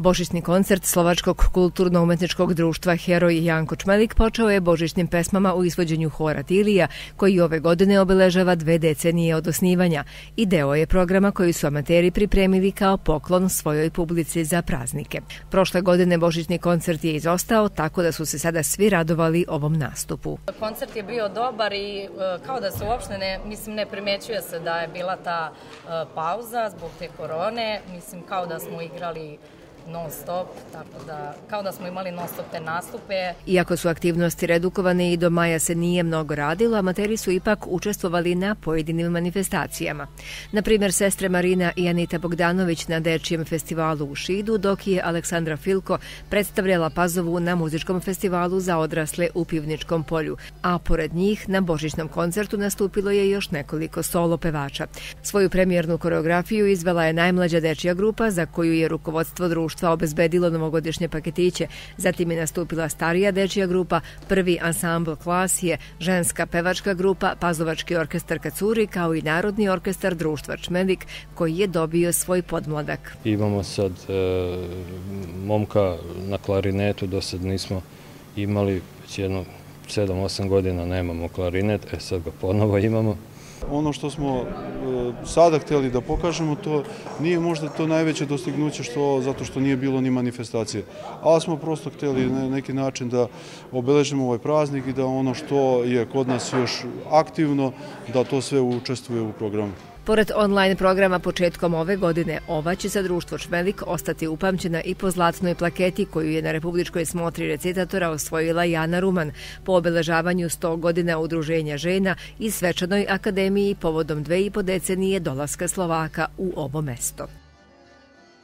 Božićni koncert Slovačkog kulturno-umetničkog društva Heroj Janko Čmelik počeo je božićnim pesmama u izvođenju Hora Tilija, koji ove godine obeležava dve decenije od osnivanja i deo je programa koji su amateri pripremili kao poklon svojoj publici za praznike. Prošle godine Božićni koncert je izostao, tako da su se sada svi radovali ovom nastupu. Koncert je bio dobar i e, kao da se uopšte ne, mislim, ne primećuje se da je bila ta e, pauza zbog te korone, mislim kao da smo igrali non stop, tako da kao da smo imali non stop te nastupe. Iako su aktivnosti redukovane i do maja se nije mnogo radilo, amateri su ipak učestvovali na pojedinim manifestacijama. Na primjer, sestre Marina i Anita Bogdanović na Dečijem festivalu u Šidu, dok je Aleksandra Filko predstavljala Pazovu na muzičkom festivalu za odrasle u Pivničkom polju, a pored njih na Božićnom koncertu nastupilo je još nekoliko solo pevača. Svoju premijernu koreografiju izvela je najmlađa dečija grupa za koju je rukovodstvo društva društva obezbedilo novogodišnje paketiće. Zatim je nastupila starija dečija grupa, prvi ansambl klasije, ženska pevačka grupa, pazovački orkestar Kacuri, kao i narodni orkestar društva Čmedik koji je dobio svoj podmladak. Imamo sad e, momka na klarinetu, do sad nismo imali jedno 7-8 godina nemamo klarinet, e sad ga ponovo imamo. Ono što smo e, sada htjeli da pokažemo, to nije možda to najveće dostignuće što, zato što nije bilo ni manifestacije. Ali smo prosto htjeli na neki način da obeležimo ovaj praznik i da ono što je kod nas još aktivno, da to sve učestvuje u programu. Pored online programa početkom ove godine, ova će sa društvo Čmelik ostati upamćena i po zlatnoj plaketi koju je na Republičkoj smotri recitatora osvojila Jana Ruman po obeležavanju 100 godina udruženja žena i svečanoj akademiji povodom dve i po decenije dolaska Slovaka u ovo mesto.